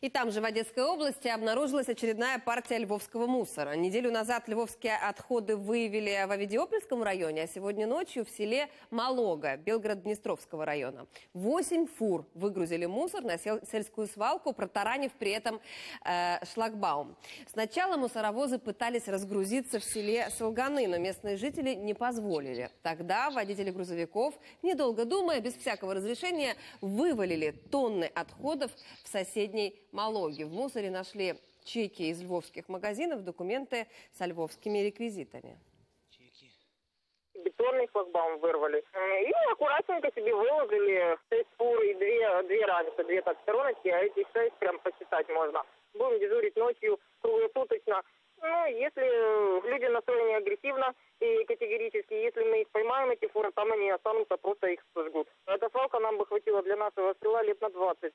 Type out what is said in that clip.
И там же, в Одесской области, обнаружилась очередная партия львовского мусора. Неделю назад львовские отходы выявили в Авидиопольском районе, а сегодня ночью в селе Малога, Белгород-Днестровского района. Восемь фур выгрузили мусор на сел- сельскую свалку, протаранив при этом э, шлагбаум. Сначала мусоровозы пытались разгрузиться в селе Солганы, но местные жители не позволили. Тогда водители грузовиков, недолго думая, без всякого разрешения, вывалили тонны отходов в соседней Малоге. В мусоре нашли чеки из львовских магазинов, документы со львовскими реквизитами. бетонный шлагбаум вырвали. И аккуратненько себе выложили шесть фур и две, две раньше, две так стороночки, а эти шесть прям посчитать можно. Будем дежурить ночью круглосуточно. Ну, если люди настроены агрессивно и категорически, если мы их поймаем, эти фуры, там они останутся, просто их сожгут. Эта свалка нам бы хватило для нашего села лет на 20.